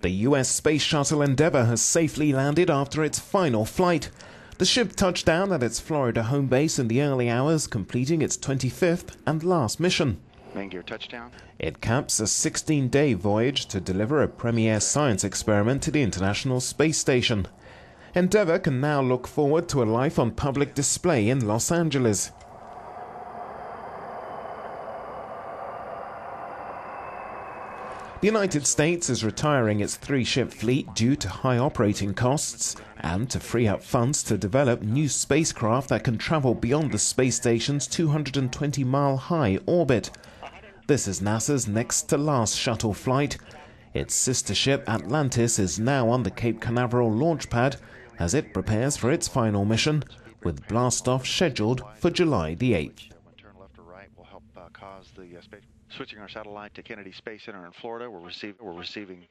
The U.S. Space Shuttle Endeavour has safely landed after its final flight. The ship touched down at its Florida home base in the early hours, completing its 25th and last mission. Main gear touchdown. It caps a 16 day voyage to deliver a premier science experiment to the International Space Station. Endeavour can now look forward to a life on public display in Los Angeles. The United States is retiring its three ship fleet due to high operating costs and to free up funds to develop new spacecraft that can travel beyond the space station's 220 mile high orbit. This is NASA's next to last shuttle flight. Its sister ship Atlantis is now on the Cape Canaveral launch pad as it prepares for its final mission, with blastoff scheduled for July the 8th. Uh, uh, switching our satellite to Kennedy Space Center in Florida, we're, receive, we're receiving